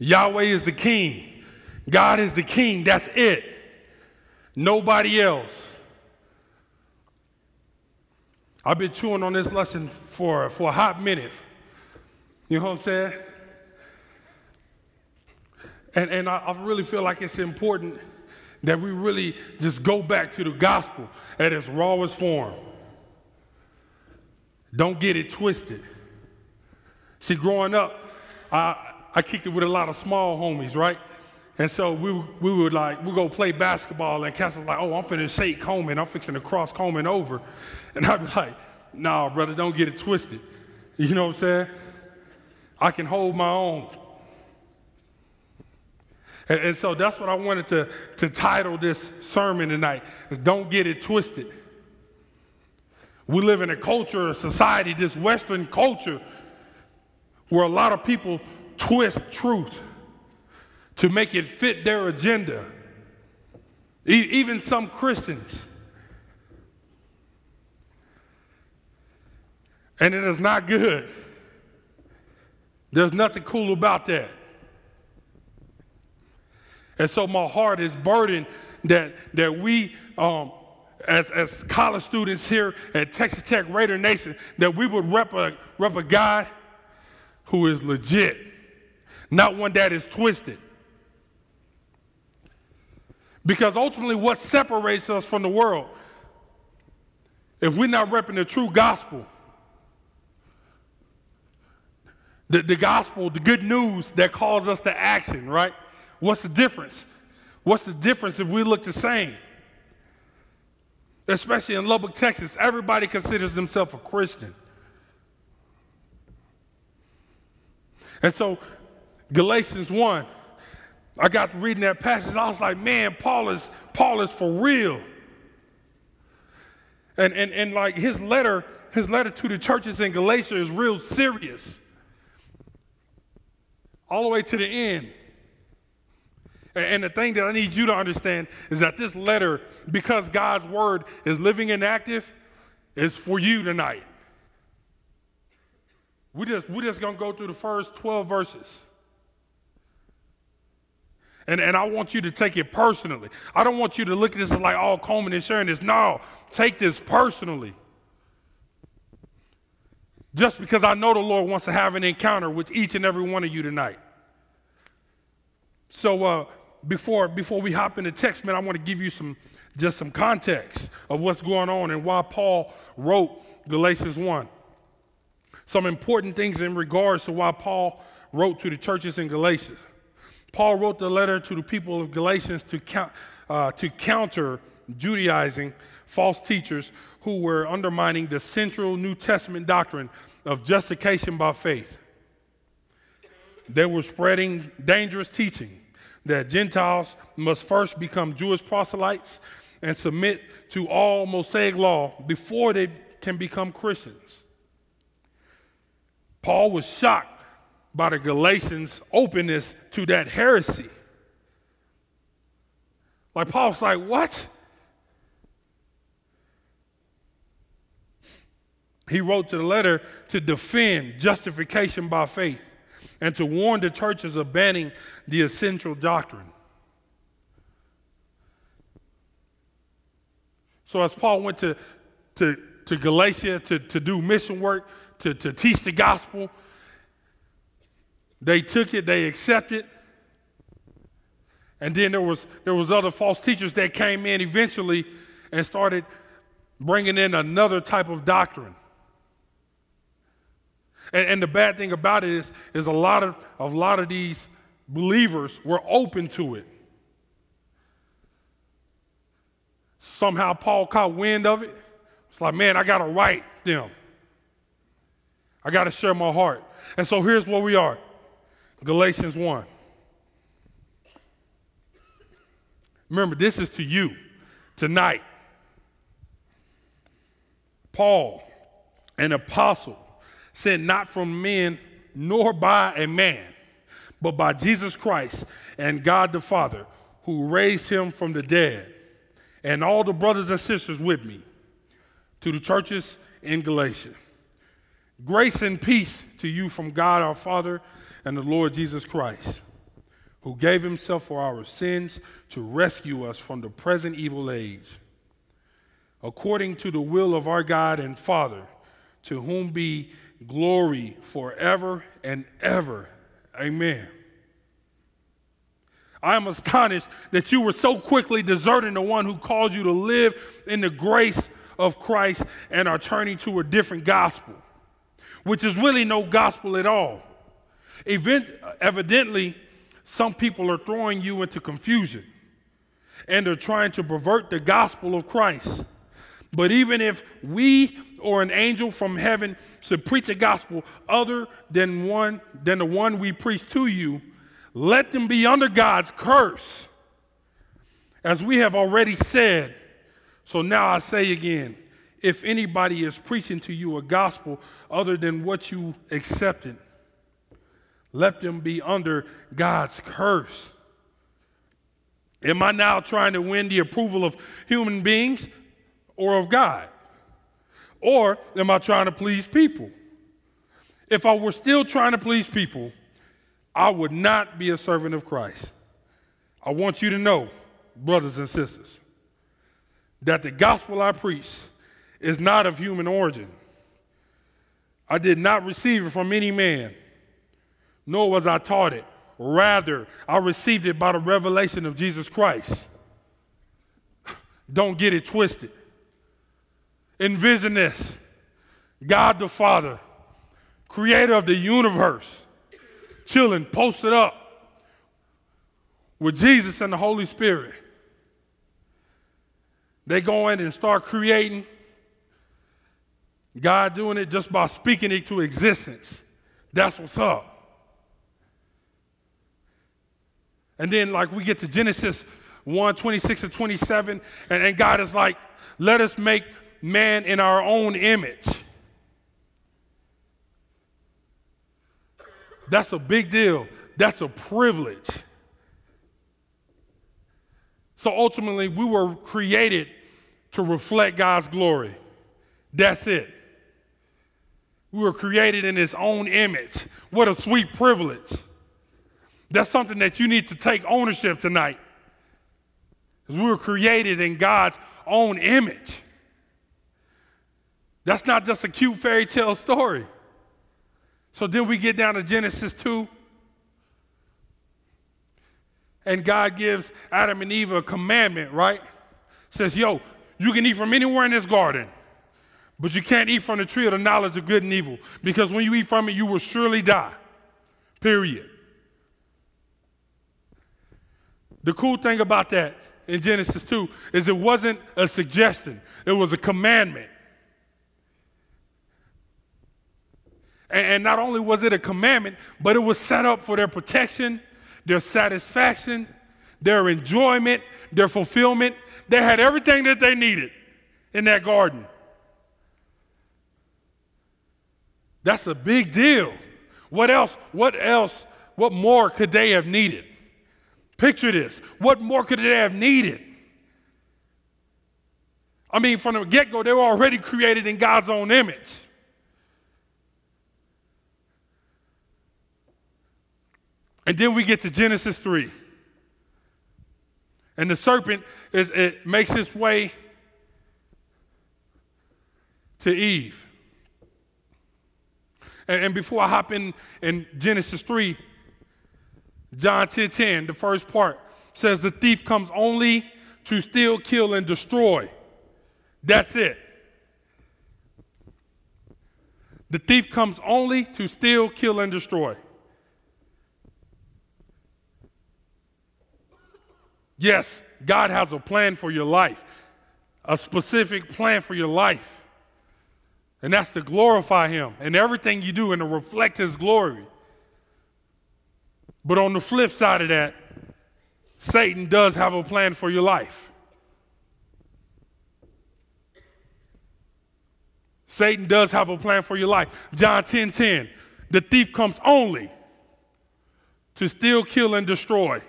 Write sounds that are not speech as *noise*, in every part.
Yahweh is the king. God is the king. That's it. Nobody else. I've been chewing on this lesson for, for a hot minute. You know what I'm saying? And, and I, I really feel like it's important that we really just go back to the gospel at its rawest form. Don't get it twisted. See, growing up, I, I kicked it with a lot of small homies, right? And so we, we would like, we go play basketball, and Cass like, oh, I'm finna shake Coleman, I'm fixing to cross Coleman over. And I'd be like, nah, brother, don't get it twisted. You know what I'm saying? I can hold my own. And, and so that's what I wanted to, to title this sermon tonight, is Don't Get It Twisted. We live in a culture, a society, this Western culture, where a lot of people twist truth to make it fit their agenda. E- even some Christians. And it is not good. There's nothing cool about that. And so my heart is burdened that, that we, um, as, as college students here at Texas Tech Raider Nation, that we would rep a, rep a God who is legit, not one that is twisted. Because ultimately, what separates us from the world, if we're not repping the true gospel, the, the gospel, the good news that calls us to action, right? What's the difference? What's the difference if we look the same? Especially in Lubbock, Texas, everybody considers themselves a Christian. And so, Galatians 1, I got reading that passage, I was like, man, Paul is, Paul is for real. And, and, and like his letter, his letter to the churches in Galatia is real serious. All the way to the end. And the thing that I need you to understand is that this letter, because God's word is living and active, is for you tonight. We just, we're just going to go through the first 12 verses. And, and I want you to take it personally. I don't want you to look at this as like, oh, Coleman is sharing this. No, take this personally. Just because I know the Lord wants to have an encounter with each and every one of you tonight. So, uh, before, before we hop into text, man, I want to give you some just some context of what's going on and why Paul wrote Galatians 1. Some important things in regards to why Paul wrote to the churches in Galatians. Paul wrote the letter to the people of Galatians to, count, uh, to counter Judaizing false teachers who were undermining the central New Testament doctrine of justification by faith. They were spreading dangerous teaching that Gentiles must first become Jewish proselytes and submit to all Mosaic law before they can become Christians. Paul was shocked by the Galatians' openness to that heresy. Like Paul's like, what? He wrote to the letter to defend justification by faith and to warn the churches of banning the essential doctrine. So, as Paul went to, to, to Galatia to, to do mission work, to, to teach the gospel, they took it, they accepted. And then there was, there was other false teachers that came in eventually and started bringing in another type of doctrine. And, and the bad thing about it is, is a lot of a lot of these believers were open to it. Somehow Paul caught wind of it. It's like, man, I gotta write them. I gotta share my heart. And so here's where we are. Galatians 1. Remember, this is to you tonight. Paul, an apostle sent not from men nor by a man, but by Jesus Christ and God the Father, who raised him from the dead, and all the brothers and sisters with me, to the churches in Galatia. Grace and peace to you from God our Father and the Lord Jesus Christ. who gave himself for our sins to rescue us from the present evil age, according to the will of our God and Father, to whom be glory forever and ever. Amen. I am astonished that you were so quickly deserting the one who called you to live in the grace of Christ and are turning to a different gospel, which is really no gospel at all. Event, evidently, some people are throwing you into confusion and they're trying to pervert the gospel of Christ. But even if we or an angel from heaven should preach a gospel other than one than the one we preach to you, let them be under God's curse. As we have already said, so now I say again, if anybody is preaching to you a gospel other than what you accepted, let them be under God's curse. Am I now trying to win the approval of human beings or of God? Or am I trying to please people? If I were still trying to please people, I would not be a servant of Christ. I want you to know, brothers and sisters, that the gospel I preach is not of human origin. I did not receive it from any man, nor was I taught it. Rather, I received it by the revelation of Jesus Christ. Don't get it twisted. Envision this God the Father, creator of the universe, chilling, posted up with Jesus and the Holy Spirit. They go in and start creating. God doing it just by speaking it to existence. That's what's up. And then, like, we get to Genesis 1 26 and 27, and, and God is like, let us make man in our own image. That's a big deal. That's a privilege. So ultimately, we were created to reflect God's glory. That's it. We were created in His own image. What a sweet privilege. That's something that you need to take ownership tonight. Because we were created in God's own image. That's not just a cute fairy tale story. So then we get down to Genesis 2. And God gives Adam and Eve a commandment, right? Says, yo, you can eat from anywhere in this garden, but you can't eat from the tree of the knowledge of good and evil, because when you eat from it, you will surely die. Period. The cool thing about that in Genesis 2 is it wasn't a suggestion, it was a commandment. And, not only was it a commandment, but it was set up for their protection, their satisfaction, their enjoyment, their fulfillment. They had everything that they needed in that garden. That's a big deal. What else? What else? What more could they have needed? Picture this. What more could they have needed? I mean, from the get go, they were already created in God's own image. And then we get to Genesis 3. And the serpent is it makes its way to Eve. And, and before I hop in in Genesis 3, John 10 10, the first part, says the thief comes only to steal, kill, and destroy. That's it. The thief comes only to steal, kill, and destroy. Yes, God has a plan for your life, a specific plan for your life. And that's to glorify Him and everything you do and to reflect His glory. But on the flip side of that, Satan does have a plan for your life. Satan does have a plan for your life. John 10 10. The thief comes only to steal, kill, and destroy.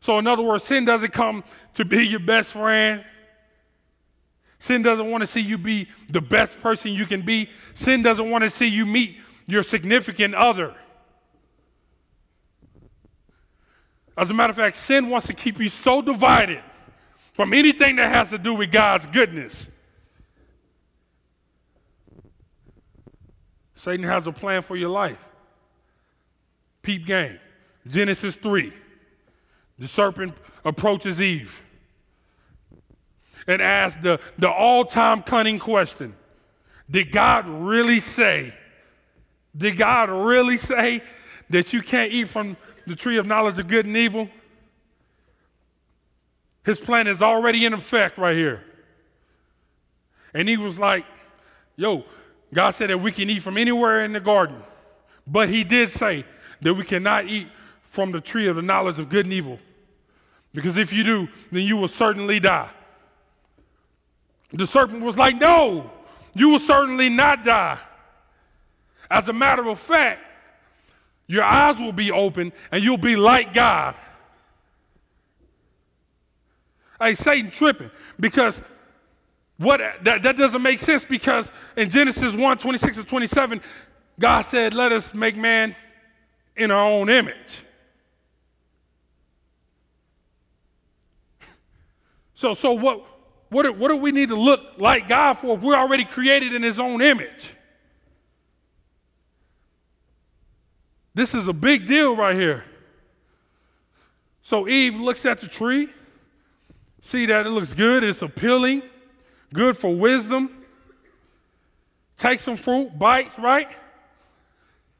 So, in other words, sin doesn't come to be your best friend. Sin doesn't want to see you be the best person you can be. Sin doesn't want to see you meet your significant other. As a matter of fact, sin wants to keep you so divided from anything that has to do with God's goodness. Satan has a plan for your life. Peep game. Genesis 3. The serpent approaches Eve and asks the, the all time cunning question Did God really say, did God really say that you can't eat from the tree of knowledge of good and evil? His plan is already in effect right here. And he was like, Yo, God said that we can eat from anywhere in the garden. But he did say that we cannot eat from the tree of the knowledge of good and evil. Because if you do, then you will certainly die. The serpent was like, No, you will certainly not die. As a matter of fact, your eyes will be open and you'll be like God. Hey, Satan tripping because what that, that doesn't make sense because in Genesis 1 26 and 27, God said, Let us make man in our own image. *laughs* So, so what, what, what do we need to look like God for if we're already created in his own image? This is a big deal right here. So Eve looks at the tree, see that it looks good, it's appealing, good for wisdom. Takes some fruit, bites, right?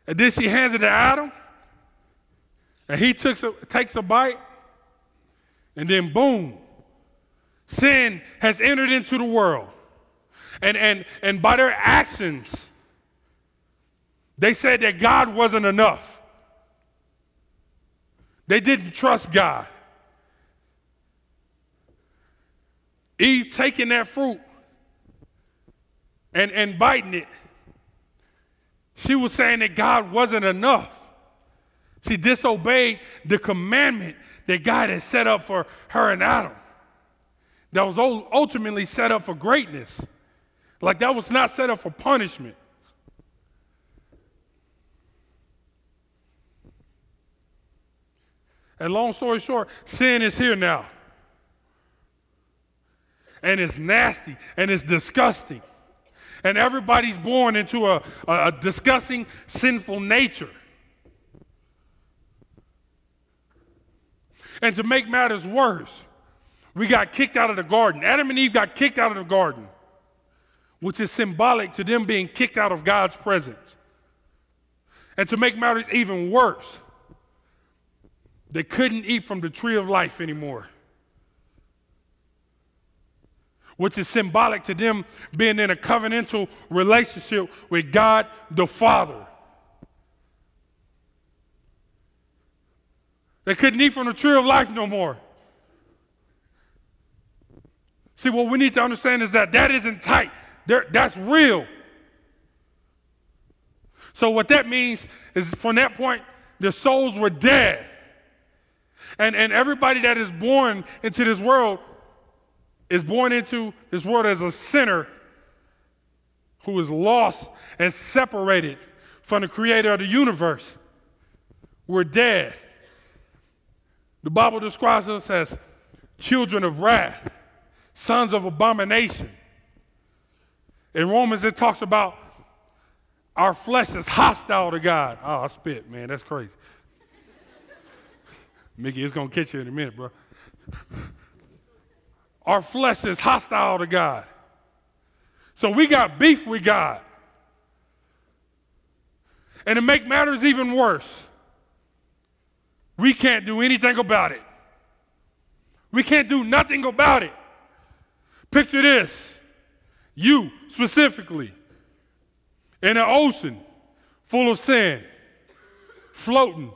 And then she hands it to Adam. And he takes a, takes a bite. And then boom, sin has entered into the world. And, and, and by their actions, they said that God wasn't enough. They didn't trust God. Eve taking that fruit and, and biting it, she was saying that God wasn't enough. She disobeyed the commandment that God had set up for her and Adam. That was ultimately set up for greatness. Like that was not set up for punishment. And long story short, sin is here now. And it's nasty and it's disgusting. And everybody's born into a, a, a disgusting, sinful nature. And to make matters worse, we got kicked out of the garden. Adam and Eve got kicked out of the garden, which is symbolic to them being kicked out of God's presence. And to make matters even worse, they couldn't eat from the tree of life anymore, which is symbolic to them being in a covenantal relationship with God the Father. They couldn't eat from the tree of life no more. See, what we need to understand is that that isn't tight. There, that's real. So, what that means is from that point, their souls were dead. And, and everybody that is born into this world is born into this world as a sinner who is lost and separated from the creator of the universe. We're dead. The Bible describes us as children of wrath, sons of abomination. In Romans, it talks about our flesh is hostile to God. Oh, I spit, man. That's crazy. Mickey, it's going to catch you in a minute, bro. Our flesh is hostile to God. So we got beef with God. And to make matters even worse, we can't do anything about it. We can't do nothing about it. Picture this you specifically in an ocean full of sand, floating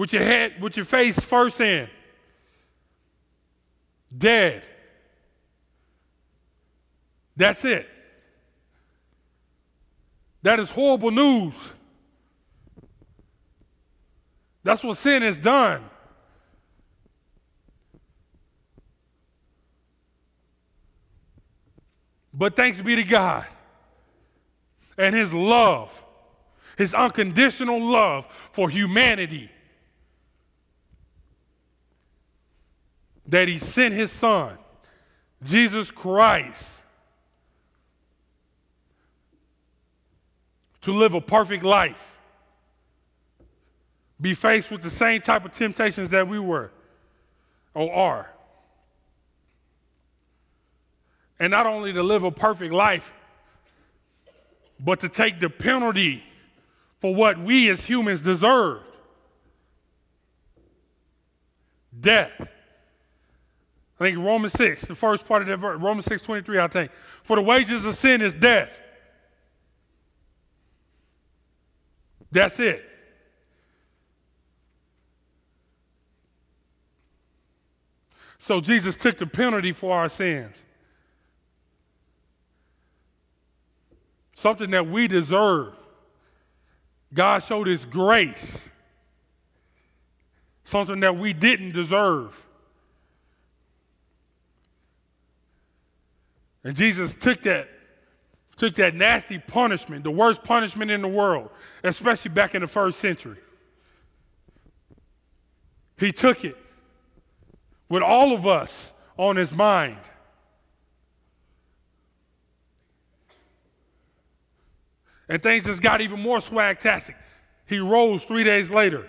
with your head, with your face first in. Dead. That's it. That is horrible news. That's what sin has done. But thanks be to God and His love, His unconditional love for humanity that he sent his son, Jesus Christ, to live a perfect life, be faced with the same type of temptations that we were or are. And not only to live a perfect life, but to take the penalty for what we as humans deserved death. I think Romans 6, the first part of that verse, Romans 6 23, I think. For the wages of sin is death. That's it. So Jesus took the penalty for our sins. Something that we deserve. God showed his grace. Something that we didn't deserve. And Jesus took that, took that nasty punishment, the worst punishment in the world, especially back in the first century. He took it with all of us on his mind. And things just got even more swagtastic. He rose three days later,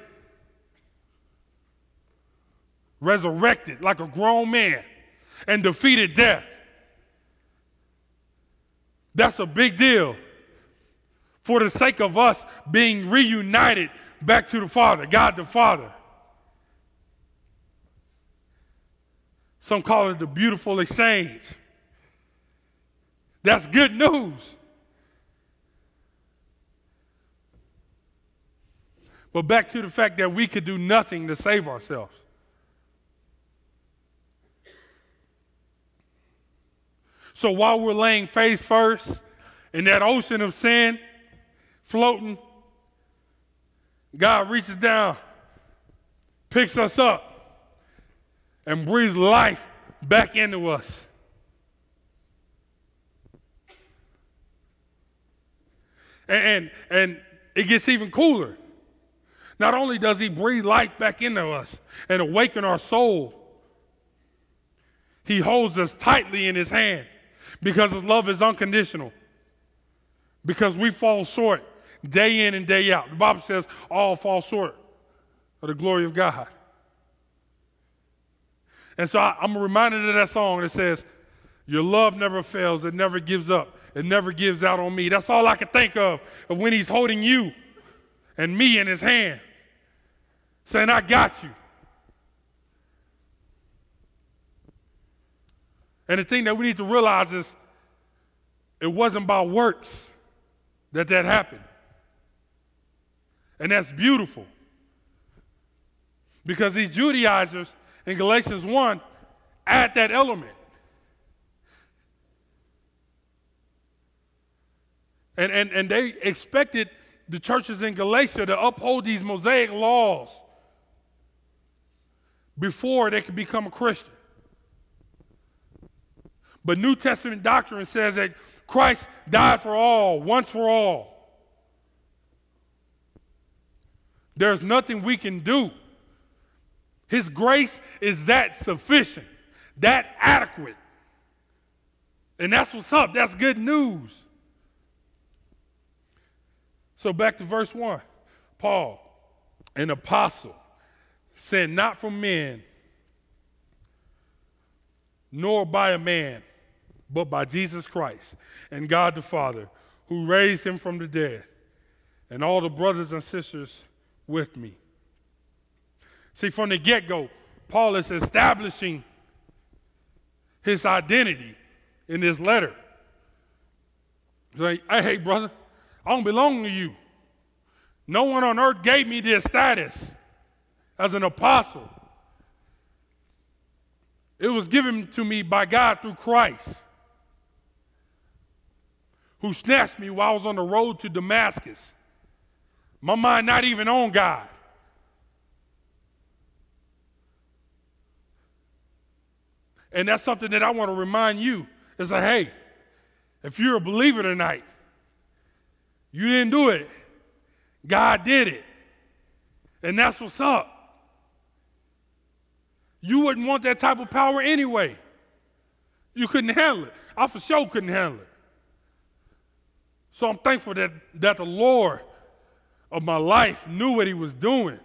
resurrected like a grown man, and defeated death. That's a big deal for the sake of us being reunited back to the Father, God the Father. Some call it the beautiful exchange. That's good news. But back to the fact that we could do nothing to save ourselves. So while we're laying face first in that ocean of sin, floating, God reaches down, picks us up, and breathes life back into us. And, and, and it gets even cooler. Not only does he breathe life back into us and awaken our soul, he holds us tightly in his hand because his love is unconditional. Because we fall short day in and day out. The Bible says all fall short of the glory of God. And so I, am reminded of that song that says, Your love never fails, it never gives up, it never gives out on me. That's all I can think of, of when he's holding you and me in his hand, saying, I got you. And the thing that we need to realize is it wasn't by works that that happened. And that's beautiful. Because these Judaizers in Galatians 1 add that element. And, and, and they expected the churches in Galatia to uphold these Mosaic laws before they could become a Christian. But New Testament doctrine says that Christ died for all, once for all. There's nothing we can do. His grace is that sufficient, that adequate. And that's what's up. That's good news. So back to verse 1. Paul, an apostle, sent not from men, nor by a man, but by Jesus Christ and God the Father, who raised him from the dead, and all the brothers and sisters with me. See, from the get go, Paul is establishing his identity in this letter. He's like, hey, brother, I don't belong to you. No one on earth gave me this status as an apostle. It was given to me by God through Christ who snatched me while I was on the road to Damascus. My mind not even on God. And that's something that I want to remind you is like, hey, if you're a believer tonight, you didn't do it. God did it. And that's what's up. You wouldn't want that type of power anyway. You couldn't handle it. I for sure couldn't handle it. So I'm thankful that, that the Lord of my life knew what he was doing.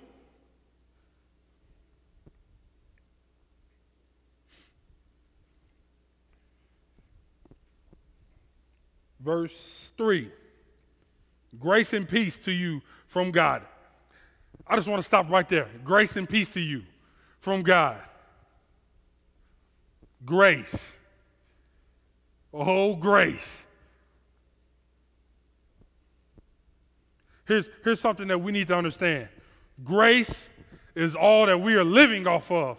Verse 3 Grace and peace to you from God. I just want to stop right there. Grace and peace to you from God. Grace. Oh, grace. Here's, here's something that we need to understand grace is all that we are living off of.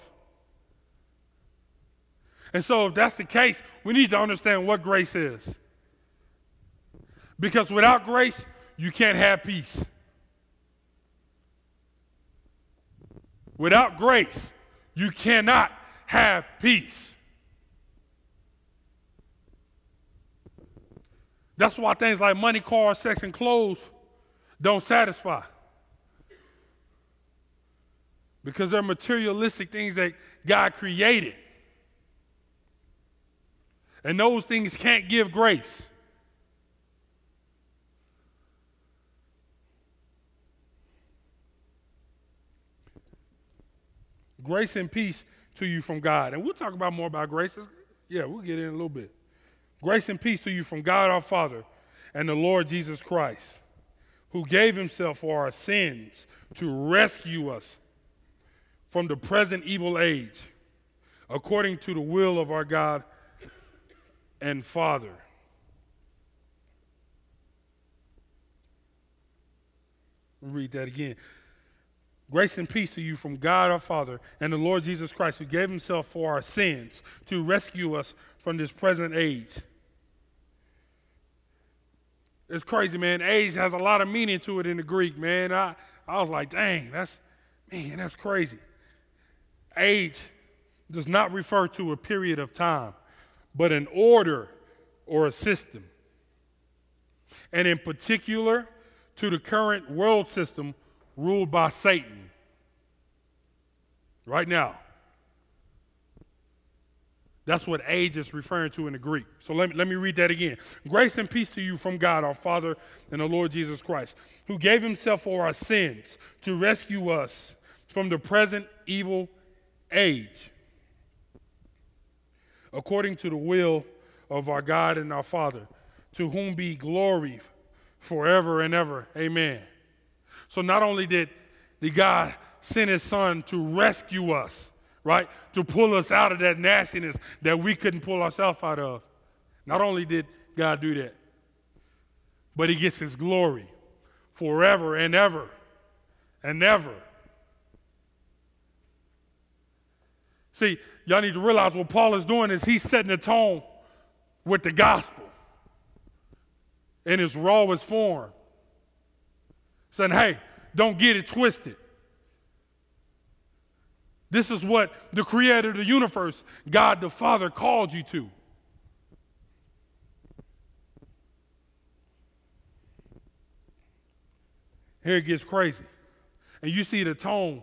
And so, if that's the case, we need to understand what grace is. Because without grace, you can't have peace. Without grace, you cannot have peace. That's why things like money, cars, sex, and clothes don't satisfy. Because they're materialistic things that God created. And those things can't give grace. Grace and peace to you from God. And we'll talk about more about grace. Yeah, we'll get in a little bit. Grace and peace to you from God our Father and the Lord Jesus Christ, who gave himself for our sins to rescue us from the present evil age, according to the will of our God and Father. Read that again. Grace and peace to you from God our Father and the Lord Jesus Christ, who gave himself for our sins to rescue us from this present age. It's crazy, man. Age has a lot of meaning to it in the Greek, man. I, I was like, dang, that's, man, that's crazy. Age does not refer to a period of time, but an order or a system. And in particular, to the current world system ruled by Satan. Right now. That's what age is referring to in the Greek. So let me, let me read that again. Grace and peace to you from God, our Father, and the Lord Jesus Christ, who gave himself for our sins to rescue us from the present evil age, according to the will of our God and our Father, to whom be glory forever and ever. Amen. So not only did the God send his son to rescue us, right, to pull us out of that nastiness that we couldn't pull ourselves out of. Not only did God do that, but he gets his glory forever and ever and ever. See, y'all need to realize what Paul is doing is he's setting the tone with the gospel in its rawest form saying, hey, don't get it twisted. This is what the creator of the universe, God the Father, called you to. Here it gets crazy. And you see the tone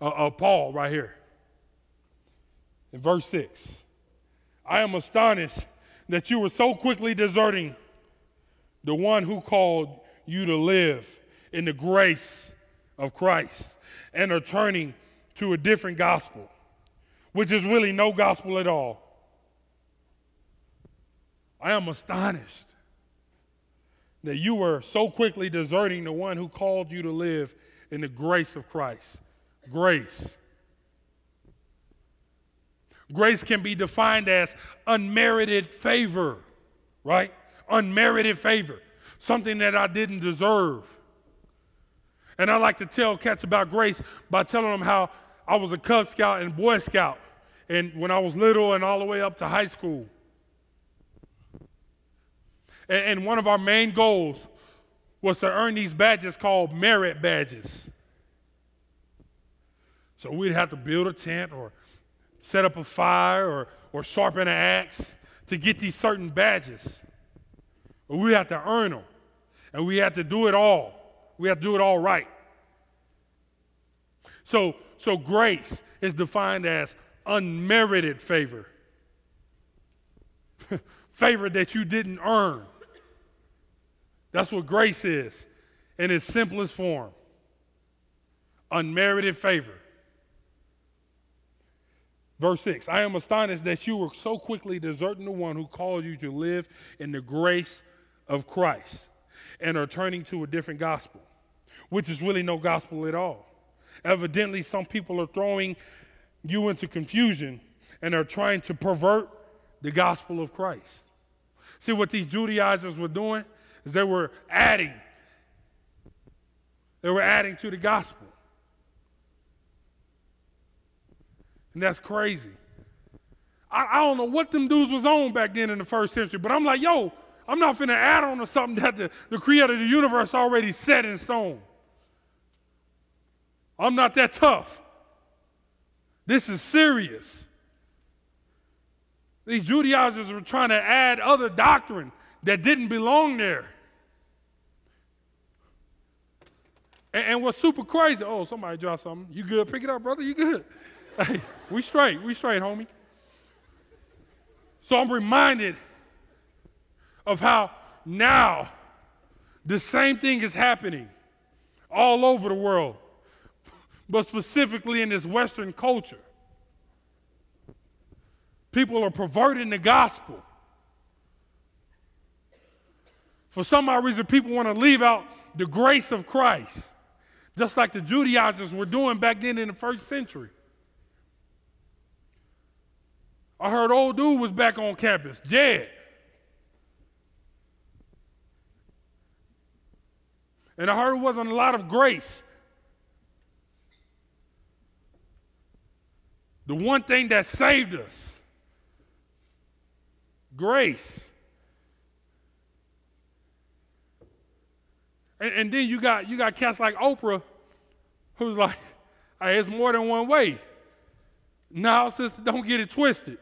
of, of Paul right here. In verse 6 I am astonished that you were so quickly deserting the one who called you to live in the grace of Christ and are turning to a different gospel, which is really no gospel at all. I am astonished that you were so quickly deserting the one who called you to live in the grace of Christ. Grace. Grace can be defined as unmerited favor, right? Unmerited favor, something that I didn't deserve. And I like to tell cats about grace by telling them how I was a Cub Scout and Boy Scout and when I was little and all the way up to high school. And, and one of our main goals was to earn these badges called merit badges. So we'd have to build a tent or set up a fire or, or sharpen an axe to get these certain badges. But we had to earn them. And we had to do it all. We had to do it all right. So, so grace is defined as unmerited favor. *laughs* favor that you didn't earn. That's what grace is in its simplest form unmerited favor. Verse 6 I am astonished that you were so quickly deserting the one who called you to live in the grace of Christ and are turning to a different gospel, which is really no gospel at all. Evidently, some people are throwing you into confusion and are trying to pervert the gospel of Christ. See, what these Judaizers were doing is they were adding, they were adding to the gospel. And that's crazy. I, I, don't know what them dudes was on back then in the first century, but I'm like, yo, I'm not finna add on to something that the, the creator of the universe already set in stone. I'm not that tough. This is serious. These Judaizers were trying to add other doctrine that didn't belong there. And, and what's super crazy, oh, somebody dropped something. You good? Pick it up, brother. You good? *laughs* Hey, we straight. We straight, homie. So I'm reminded of how now the same thing is happening all over the world, but specifically in this Western culture. People are perverting the gospel. For some odd reason, people want to leave out the grace of Christ, just like the Judaizers were doing back then in the first century. I heard old dude was back on campus, Jed. And I heard it wasn't a lot of grace. The one thing that saved us grace. And, and, then you got you got cats like Oprah who's like, *laughs* hey, it's more than one way. Now, sister, don't get it twisted.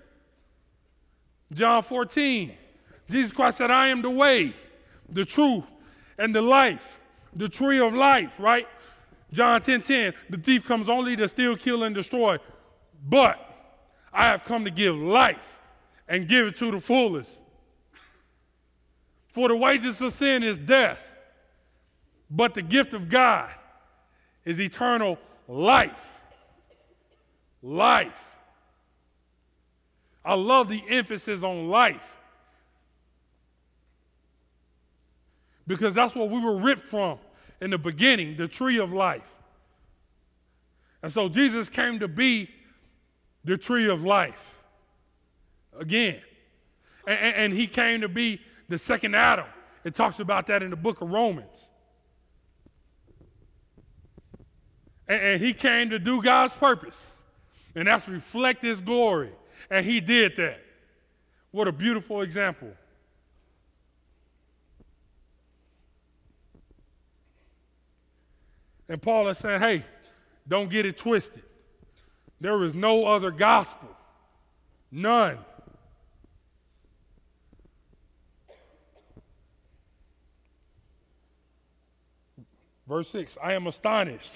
John 14, Jesus Christ said, I am the way, the truth, and the life, the tree of life, right? John 10 10, the thief comes only to steal, kill, and destroy. But I have come to give life and give it to the fullest. For the wages of sin is death, but the gift of God is eternal life. Life. I love the emphasis on life. Because that's what we were ripped from in the beginning, the tree of life. And so Jesus came to be the tree of life again. And, and, he came to be the second Adam. It talks about that in the book of Romans. And, and he came to do God's purpose, and that's reflect his glory. And he did that. What a beautiful example. And Paul is saying, hey, don't get it twisted. There is no other gospel. None. Verse 6 I am astonished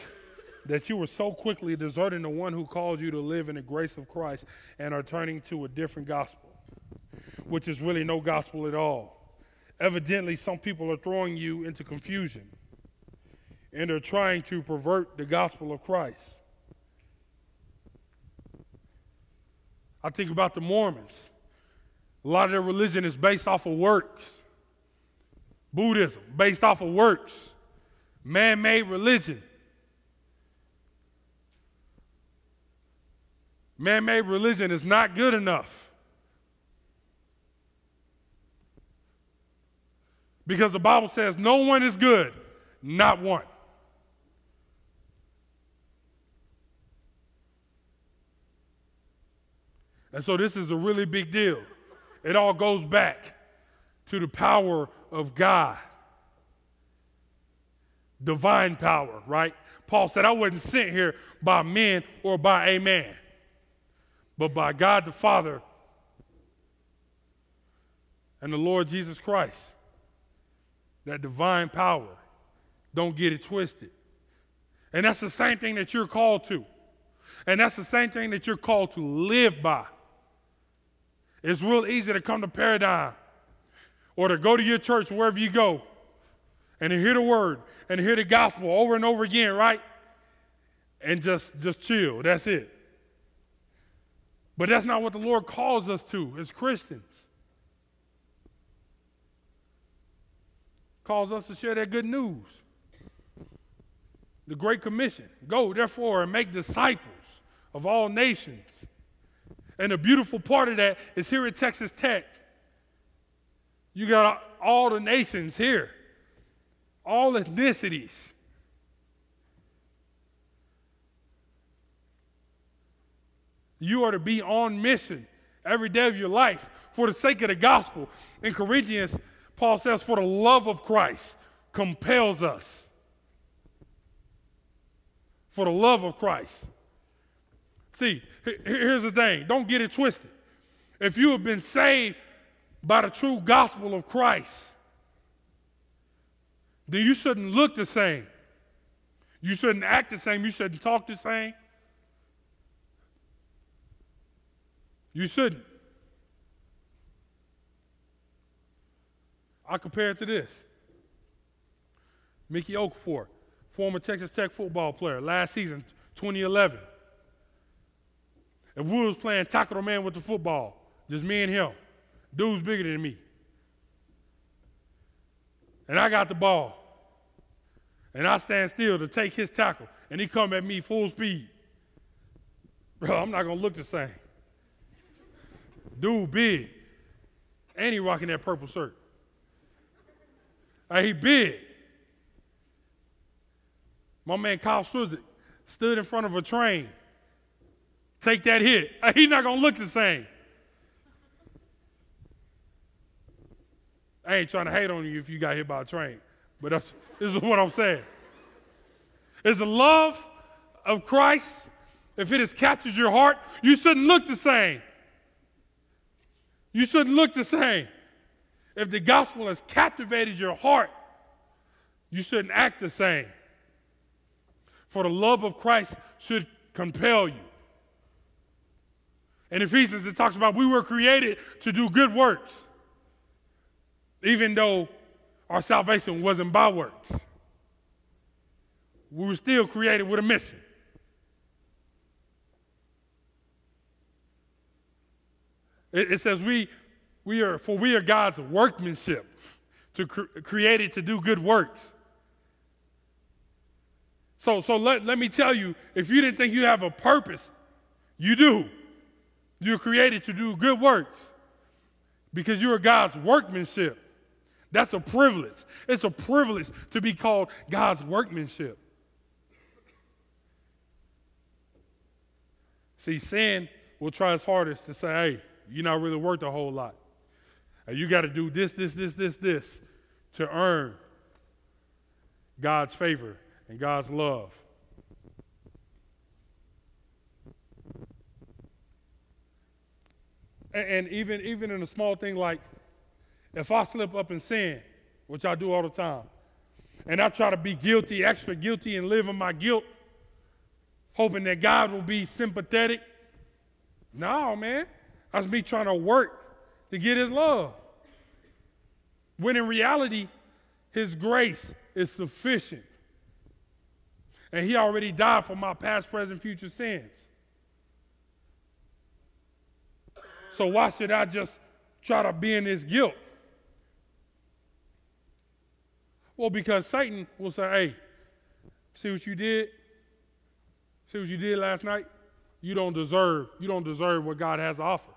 that you were so quickly deserting the one who called you to live in the grace of Christ and are turning to a different gospel, which is really no gospel at all. Evidently, some people are throwing you into confusion and are trying to pervert the gospel of Christ. I think about the Mormons. A lot of their religion is based off of works. Buddhism, based off of works. Man made religion. Man made religion is not good enough. Because the Bible says no one is good, not one. And so this is a really big deal. It all goes back to the power of God. Divine power, right? Paul said, I wasn't sent here by men or by a man but by God the Father and the Lord Jesus Christ. That divine power. Don't get it twisted. And that's the same thing that you're called to. And that's the same thing that you're called to live by. It's real easy to come to Paradigm or to go to your church wherever you go and to hear the word and to hear the gospel over and over again, right? And just, just chill. That's it. But that's not what the Lord calls us to as Christians. Calls us to share that good news. The Great Commission. Go, therefore, and make disciples of all nations. And the beautiful part of that is here at Texas Tech, you got all the nations here, all ethnicities. You are to be on mission every day of your life for the sake of the gospel. In Corinthians, Paul says, For the love of Christ compels us. For the love of Christ. See, here's the thing don't get it twisted. If you have been saved by the true gospel of Christ, then you shouldn't look the same. You shouldn't act the same. You shouldn't talk the same. You shouldn't. I compare it to this. Mickey Okafor, former Texas Tech football player, last season, 2011. If we was playing tackle the man with the football, just me and him, dude's bigger than me. And I got the ball. And I stand still to take his tackle. And he come at me full speed. Bro, I'm not gonna look the same. Dude big. And he rocking that purple shirt. Like, he big. My man Kyle Struzik stood in front of a train take that hit. Uh, He's not going to look the same. I ain't trying to hate on you if you got hit by a train, but this is what I'm saying. Is the love of Christ, if it has captured your heart, you shouldn't look the same. You shouldn't look the same. If the gospel has captivated your heart, you shouldn't act the same. For the love of Christ should compel you. In Ephesians, it talks about we were created to do good works, even though our salvation wasn't by works. We were still created with a mission. It, it says we, we are, for we are God's workmanship, to cre- created to do good works. So, so let, let me tell you, if you didn't think you have a purpose, you do. You're created to do good works because you are God's workmanship. That's a privilege. It's a privilege to be called God's workmanship. See, sin will try its hardest to say, hey, you're not really worth a whole lot. You got to do this, this, this, this, this to earn God's favor and God's love. And, even, even in a small thing like if I slip up and sin, which I do all the time, and I try to be guilty, extra guilty, and live in my guilt, hoping that God will be sympathetic. No, man. That's me trying to work to get his love. When in reality, his grace is sufficient. And he already died for my past, present, future sins. So why should I just try to be in this guilt? Well, because Satan will say, hey, see what you did? See what you did last night? You don't deserve, you don't deserve what God has to offer.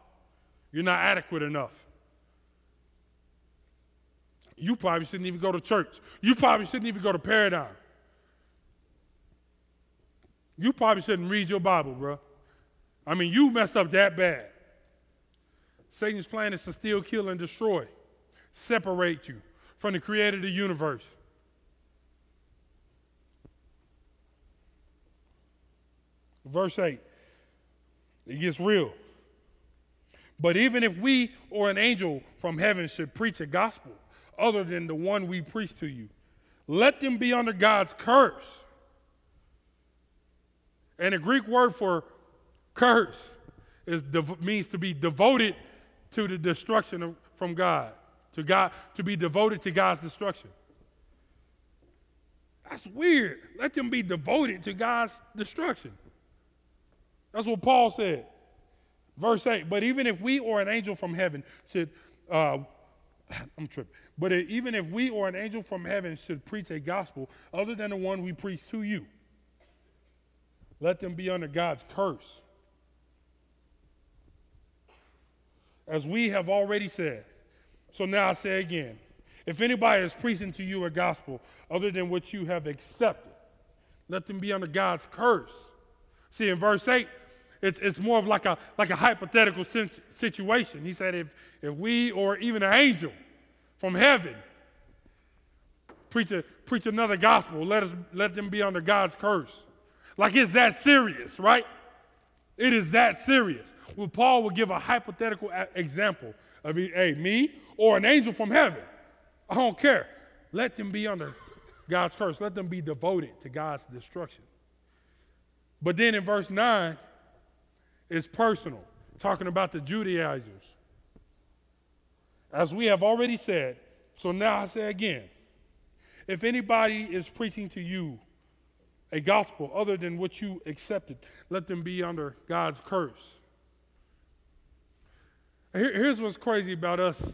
You're not adequate enough. You probably shouldn't even go to church. You probably shouldn't even go to paradigm. You probably shouldn't read your Bible, bro. I mean, you messed up that bad. Satan's plan is to steal, kill, and destroy, separate you from the creator of the universe. Verse 8, it gets real. But even if we or an angel from heaven should preach a gospel other than the one we preach to you, let them be under God's curse. And the Greek word for curse is means to be devoted to the destruction of, from God, to God, to be devoted to God's destruction. That's weird. Let them be devoted to God's destruction. That's what Paul said. Verse 8, but even if we or an angel from heaven should, uh, *laughs* I'm tripping, but even if we or an angel from heaven should preach a gospel other than the one we preach to you, let them be under God's curse. As we have already said. So now I say again if anybody is preaching to you a gospel other than what you have accepted, let them be under God's curse. See, in verse 8, it's, it's more of like a, like a hypothetical situation. He said, if, if we or even an angel from heaven preach, a, preach another gospel, let, us, let them be under God's curse. Like it's that serious, right? It is that serious. Well, Paul will give a hypothetical example of, hey, me or an angel from heaven. I don't care. Let them be under God's curse. Let them be devoted to God's destruction. But then in verse 9, it's personal, talking about the Judaizers. As we have already said, so now I say again if anybody is preaching to you a gospel other than what you accepted, let them be under God's curse. here's what's crazy about us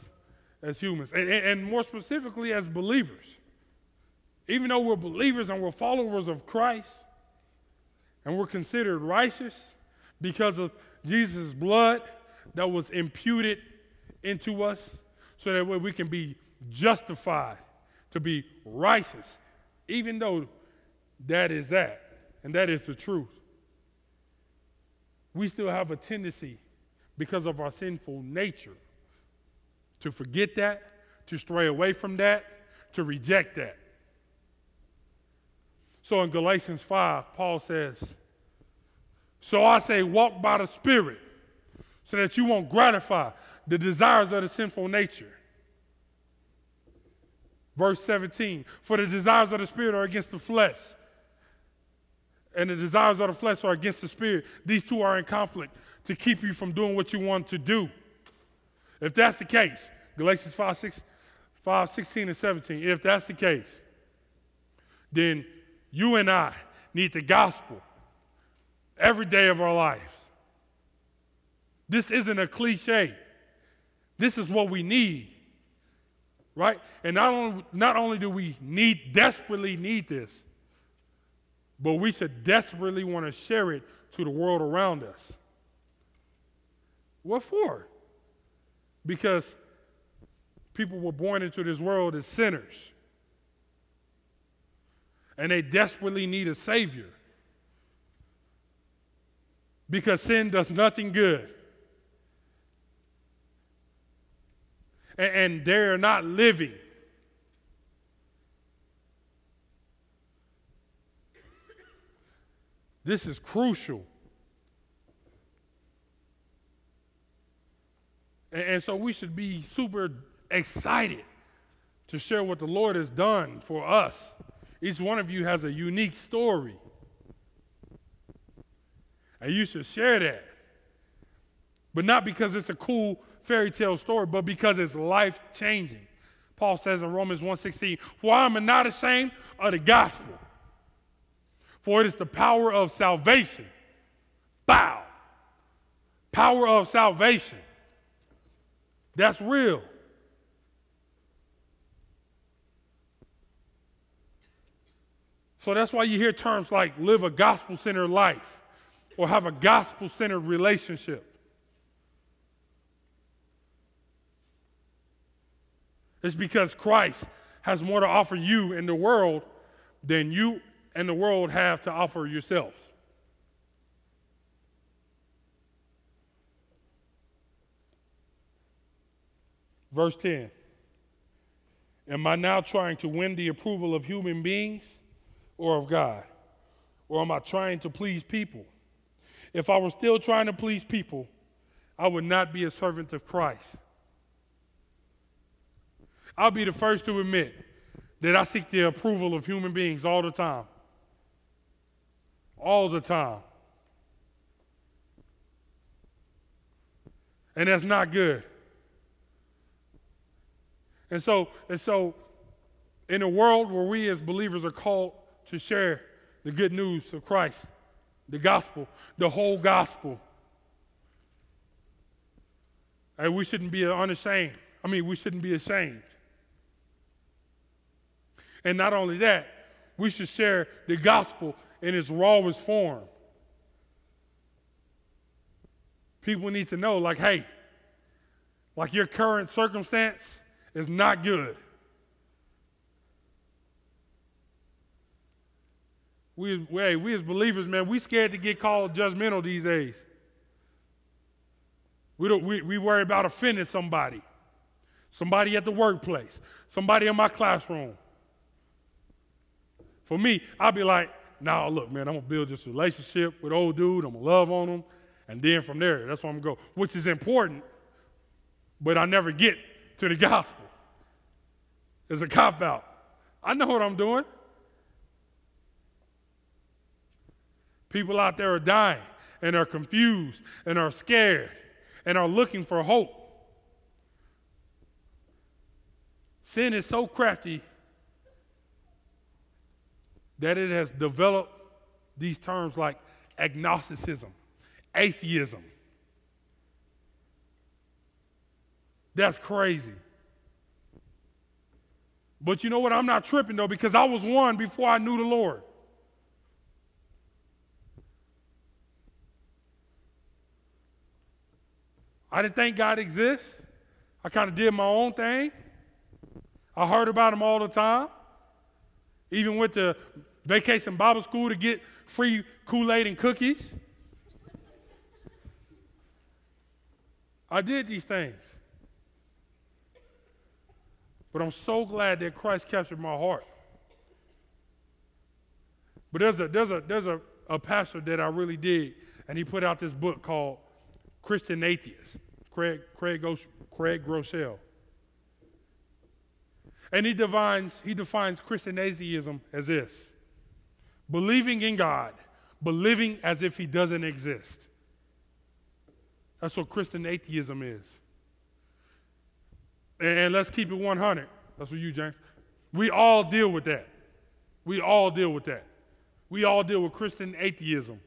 as humans, and, and more specifically as believers. Even though we're believers and we're followers of Christ, and we're considered righteous because of Jesus' blood that was imputed into us, so that way we can be justified, to be righteous, even though that is that, and that is the truth. We still have a tendency, because of our sinful nature, to forget that, to stray away from that, to reject that. So in Galatians 5, Paul says, So I say, walk by the Spirit, so that you won't gratify the desires of the sinful nature. Verse 17, for the desires of the Spirit are against the flesh, and the desires of the flesh are against the Spirit. These two are in conflict to keep you from doing what you want to do. If that's the case, Galatians 5, 6, 5 16 and 17, if that's the case, then you and I need the gospel every day of our lives. This isn't a cliche. This is what we need. Right? And not only, not only do we need desperately need this, but we should desperately want to share it to the world around us. What for? Because people were born into this world as sinners. And they desperately need a Savior. Because sin does nothing good. And, and they're not living. This is crucial. And, and so we should be super excited to share what the Lord has done for us. Each one of you has a unique story. And you should share that. But not because it's a cool fairy tale story, but because it's life changing. Paul says in Romans 1:16, "For I am not ashamed of the gospel, for it is the power of salvation." Bow. Power of salvation. That's real. So that's why you hear terms like live a gospel centered life or have a gospel centered relationship. It's because Christ has more to offer you in the world than you and the world have to offer yourselves. Verse 10 Am I now trying to win the approval of human beings? or of God? Or am I trying to please people? If I were still trying to please people, I would not be a servant of Christ. I'll be the first to admit that I seek the approval of human beings all the time all the time. And that's not good. And so, and so in a world where we as believers are called to share the good news of Christ, the gospel, the whole gospel, and we shouldn't be unashamed. I mean, we shouldn't be ashamed. And not only that, we should share the gospel in its rawest form. People need to know, like, hey, like your current circumstance is not good. We, hey, we as believers, man, we scared to get called judgmental these days. We, don't, we, we worry about offending somebody, somebody at the workplace, somebody in my classroom. For me, I'll be like, nah, look, man, I'm gonna build this relationship with old dude, I'm gonna love on him, and then from there, that's where I'm gonna go, which is important, but I never get to the gospel. It's a cop out. I know what I'm doing. People out there are dying and are confused and are scared and are looking for hope. Sin is so crafty that it has developed these terms like agnosticism, atheism. That's crazy. But you know what? I'm not tripping though because I was one before I knew the Lord. I didn't think God exists. I kind of did my own thing. I heard about him all the time. Even went to vacation Bible school to get free Kool Aid and cookies. I did these things. But I'm so glad that Christ captured my heart. But there's a, there's a, there's a, a pastor that I really dig, and he put out this book called Christian Atheist, Craig, Craig, Craig Groeschel. And he defines, he defines Christian atheism as this believing in God, but living as if he doesn't exist. That's what Christian atheism is. And let's keep it 100. That's what you, James. We all deal with that. We all deal with that. We all deal with Christian atheism.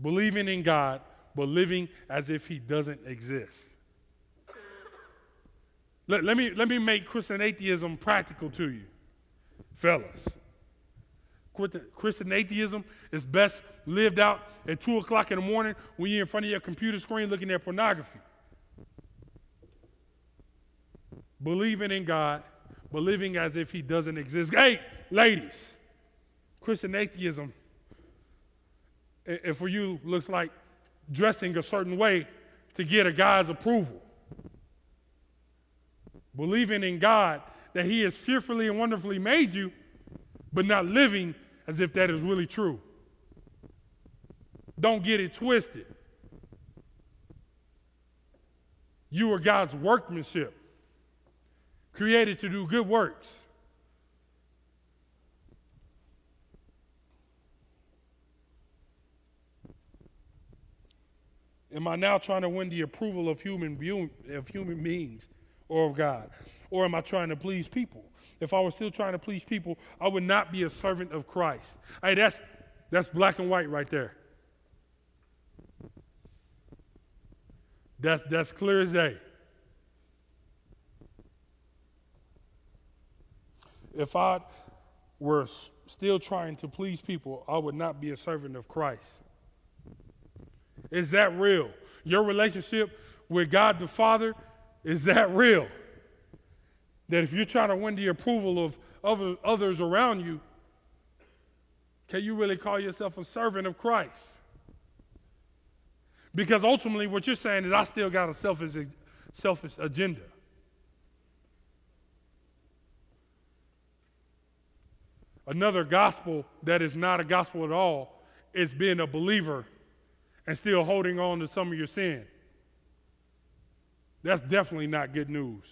Believing in God, but living as if He doesn't exist. Let, let, me, let me make Christian atheism practical to you, fellas. Christian atheism is best lived out at 2 o'clock in the morning when you're in front of your computer screen looking at pornography. Believing in God, believing as if He doesn't exist. Hey, ladies, Christian atheism, if for you, looks like dressing a certain way to get a guy's approval. Believing in God that He has fearfully and wonderfully made you, but not living as if that is really true. Don't get it twisted. You are God's workmanship, created to do good works. Am I now trying to win the approval of human, of human beings or of God? Or am I trying to please people? if I was still trying to please people, I would not be a servant of Christ. Hey, that's, that's black and white right there. That's, that's clear as day. If I were still trying to please people, I would not be a servant of Christ. Is that real? Your relationship with God the Father, is that real? that if you're trying to win the approval of other, others around you, can you really call yourself a servant of Christ? Because ultimately, what you're saying is, I still got a selfish, selfish agenda. Another gospel that is not a gospel at all is being a believer and still holding on to some of your sin. That's definitely not good news.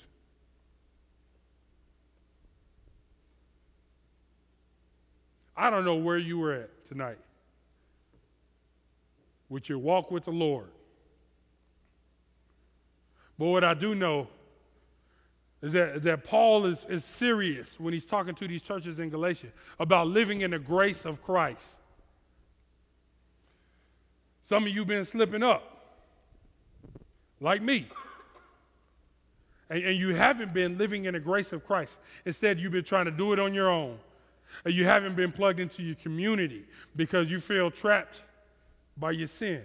I don't know where you were at tonight. with your walk with the Lord. But what I do know is that, that Paul is, is serious when he's talking to these churches in Galatia about living in the grace of Christ. Some of you been slipping up, like me. And, and you haven't been living in the grace of Christ. Instead, you've been trying to do it on your own. And you haven't been plugged into your community because you feel trapped by your sin.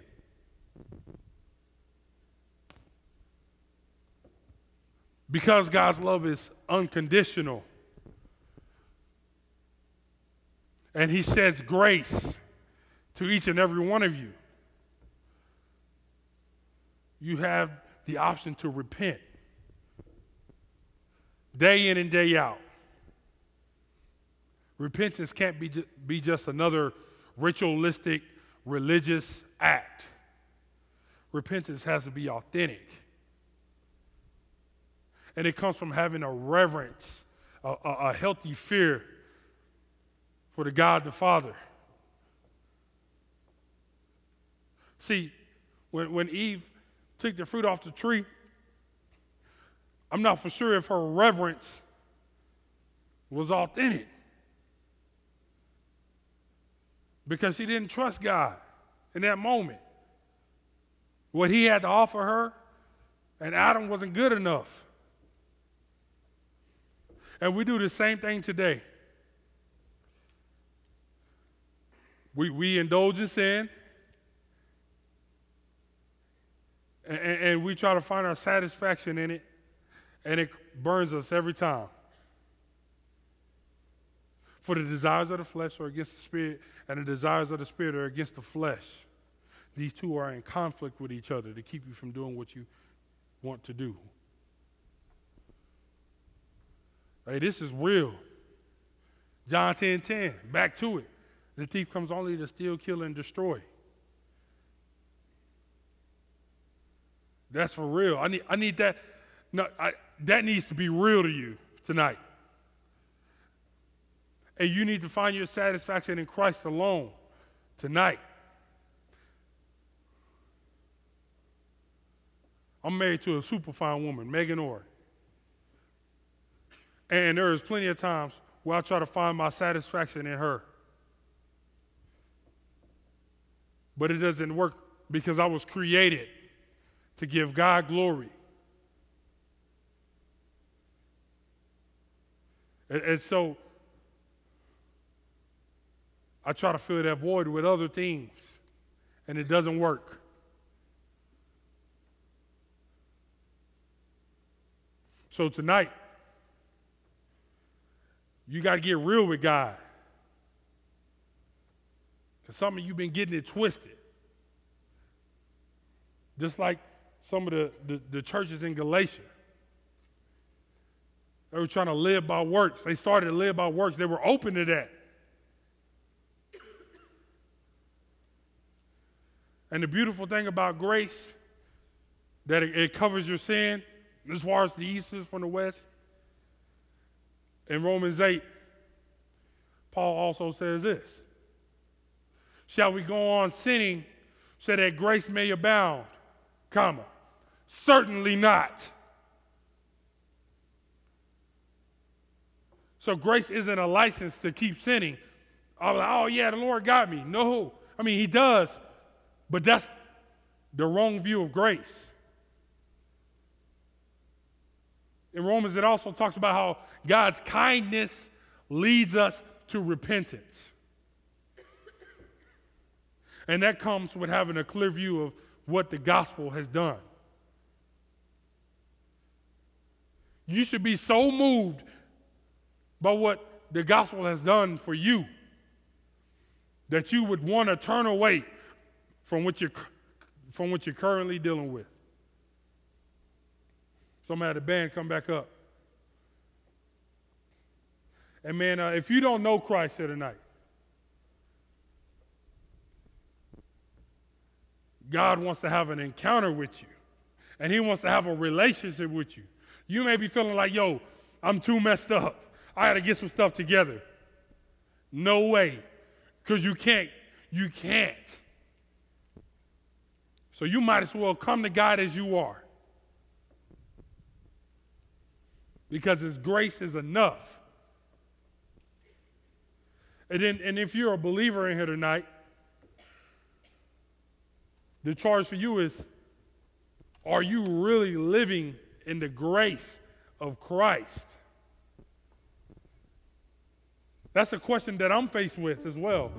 Because God's love is unconditional. And He sheds grace to each and every one of you. You have the option to repent day in and day out. Repentance can't be, ju- be just another ritualistic religious act. Repentance has to be authentic. And it comes from having a reverence, a, a, a healthy fear for the God the Father. See, when, when Eve took the fruit off the tree, I'm not for sure if her reverence was authentic because she didn't trust God in that moment. What he had to offer her and Adam wasn't good enough. And we do the same thing today. We, we indulge in sin, and, and we try to find our satisfaction in it, and it burns us every time. For the desires of the flesh are against the spirit, and the desires of the spirit are against the flesh. These two are in conflict with each other to keep you from doing what you want to do. Hey, this is real. John 10 10, back to it. The thief comes only to steal, kill, and destroy. That's for real. I need, I need that. No, I, that needs to be real to you tonight. And you need to find your satisfaction in Christ alone tonight. I'm married to a super fine woman, Megan Orr. And there is plenty of times where I try to find my satisfaction in her. But it doesn't work because I was created to give God glory. And, and so I try to fill that void with other things, and it doesn't work. So tonight, you got to get real with God. Because some of you been getting it twisted. Just like some of the, the, the, churches in Galatia. They were trying to live by works. They started to live by works. They were open to that. And the beautiful thing about grace, that it, it covers your sin as far as the east is from the west. In Romans 8, Paul also says this Shall we go on sinning so that grace may abound? Comma. Certainly not. So grace isn't a license to keep sinning. Like, oh yeah, the Lord got me. No. I mean, he does, but that's the wrong view of grace. In Romans, it also talks about how God's kindness leads us to repentance. And that comes with having a clear view of what the gospel has done. You should be so moved by what the gospel has done for you that you would want to turn away from what you're, from what you're currently dealing with. Somebody at the band come back up. And man, uh, if you don't know Christ here tonight, God wants to have an encounter with you, and He wants to have a relationship with you. You may be feeling like, yo, I'm too messed up. I got to get some stuff together. No way, because you can't. You can't. So you might as well come to God as you are. Because His grace is enough. And then, and if you're a believer in here tonight, the charge for you is are you really living in the grace of Christ? That's a question that I'm faced with as well.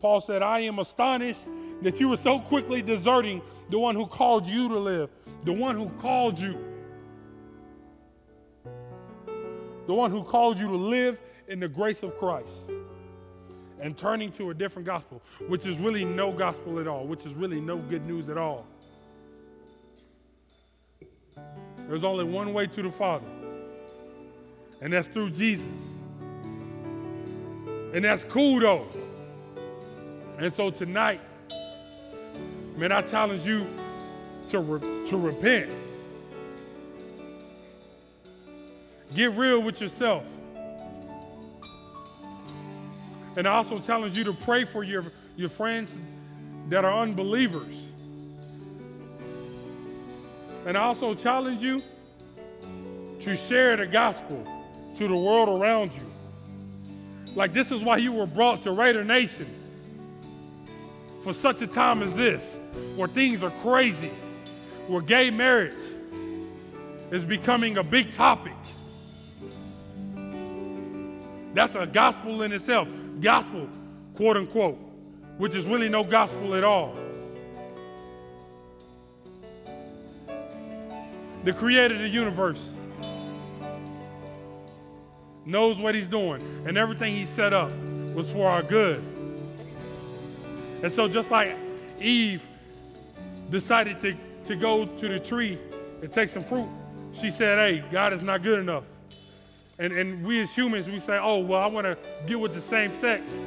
Paul said, I am astonished that you were so quickly deserting the one who called you to live, the one who called you, the one who called you to live in the grace of Christ and turning to a different gospel, which is really no gospel at all, which is really no good news at all. There's only one way to the Father, and that's through Jesus. And that's cool though. And so tonight, man, I challenge you to, re- to repent. Get real with yourself. And I also challenge you to pray for your, your friends that are unbelievers. And I also challenge you to share the gospel to the world around you. Like this is why you were brought to Raider Nation for such a time as this, where things are crazy, where gay marriage is becoming a big topic. That's a gospel in itself gospel, quote unquote, which is really no gospel at all. The creator of the universe knows what he's doing, and everything he set up was for our good. And so, just like Eve decided to, to go to the tree and take some fruit, she said, Hey, God is not good enough. And, and we as humans, we say, oh, well, I want to get with the same sex.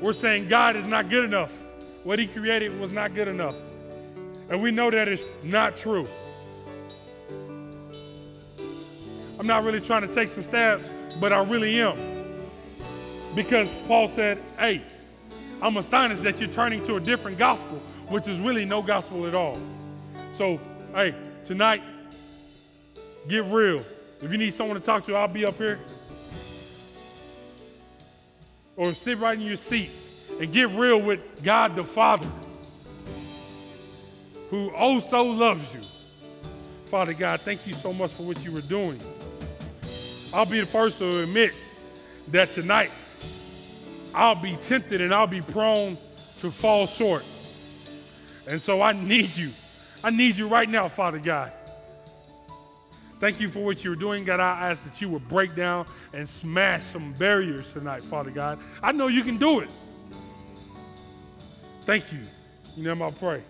We're saying God is not good enough. What he created was not good enough. And we know that is not true. I'm not really trying to take some stabs, but I really am. Because Paul said, hey, I'm astonished that you're turning to a different gospel, which is really no gospel at all. So, hey, tonight, get real. If you need someone to talk to, I'll be up here. Or sit right in your seat and get real with God the Father, who oh so loves you. Father God, thank you so much for what you were doing. I'll be the first to admit that tonight I'll be tempted and I'll be prone to fall short. And so I need you. I need you right now, Father God. Thank you for what you're doing, God. I ask that you would break down and smash some barriers tonight, Father God. I know you can do it. Thank you. You know, I pray.